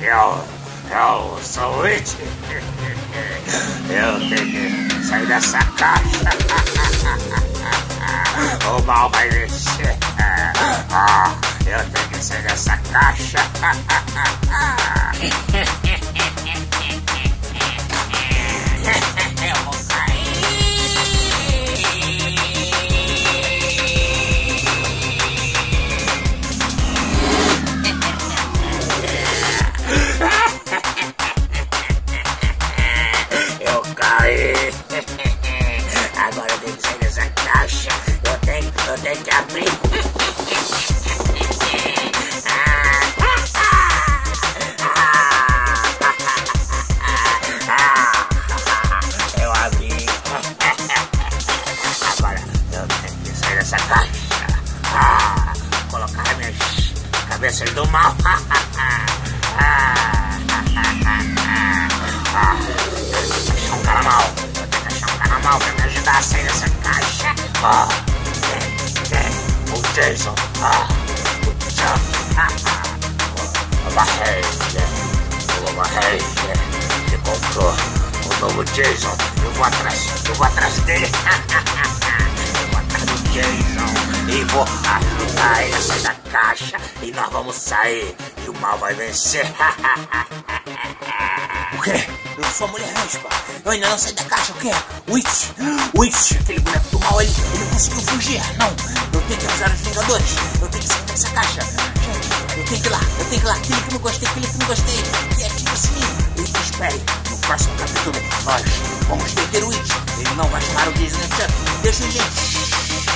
Eu, eu sou o It. Eu tenho que sair dessa caixa. O mal vai. Ah, eu tenho que sair dessa caixa. Tenho que sair dessa caixa. Eu tenho, eu tenho que abrir. Eu abri. Agora eu tenho que sair dessa caixa. Colocar minhas cabeças do mal. A sair dessa caixa. Ah, tem, tem. O Jason. Ah, o John. Ah, ah. O Barreira. O Barreira. Que comprou o novo Jason. Eu vou atrás. Eu vou atrás dele. Eu vou atrás do Jason. E vou ajudar ele a sair da caixa. E nós vamos sair. E o mal vai vencer. O quê? Eu sou a mulher raspa. Eu ainda não saí da caixa, o quê? Witch! Witch! Aquele boneco do mal, ele, ele conseguiu fugir. Não, eu tenho que avisar os Vingadores. Eu tenho que sair dessa caixa. Gente, eu tenho que ir lá, eu tenho que ir lá. Clique no gostei, clique no gostei. E ative o sininho. E espere, no próximo capítulo, nós vamos deter o Witch. Ele não vai chamar o Disney Chuck. Beijo, gente.